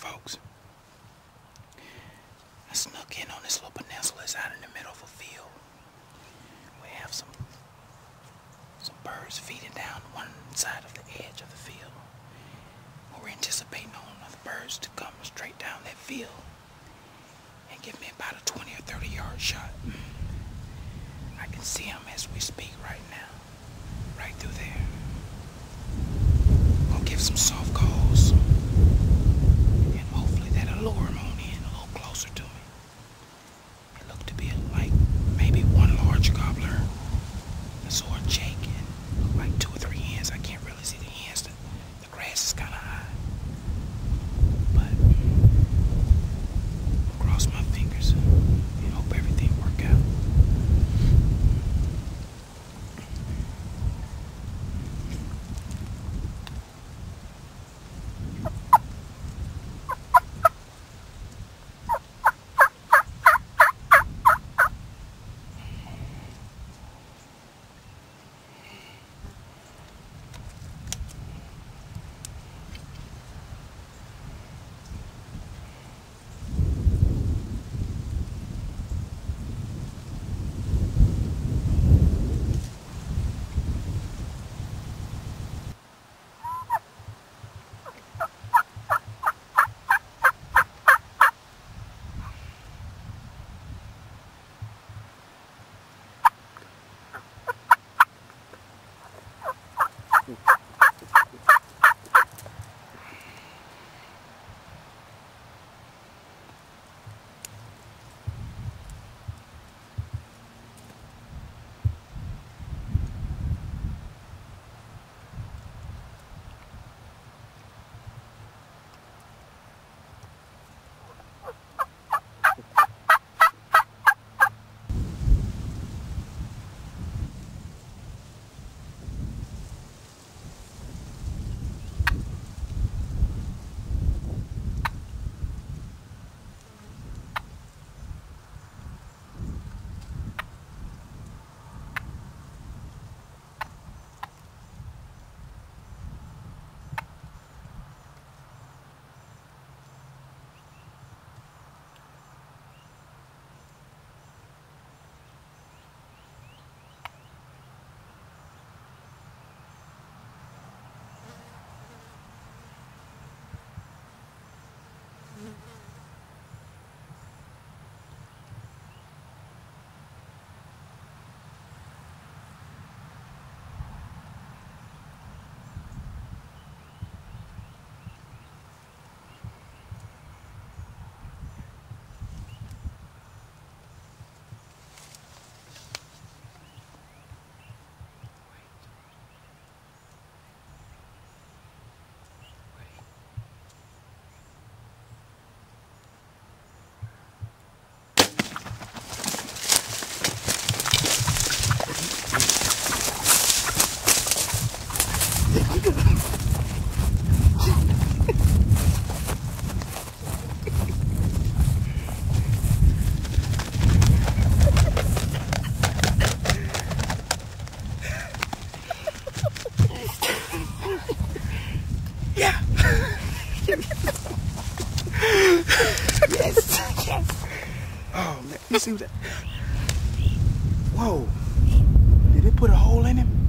folks. I snuck in on this little peninsula. It's out in the middle of a field. We have some some birds feeding down one side of the edge of the field. We're anticipating on the birds to come straight down that field and give me about a 20 or 30 yard shot. I can see them as we speak right now. Right through there. Gonna give some soft yes. Yes. Oh man, you see that? Whoa. Did it put a hole in him?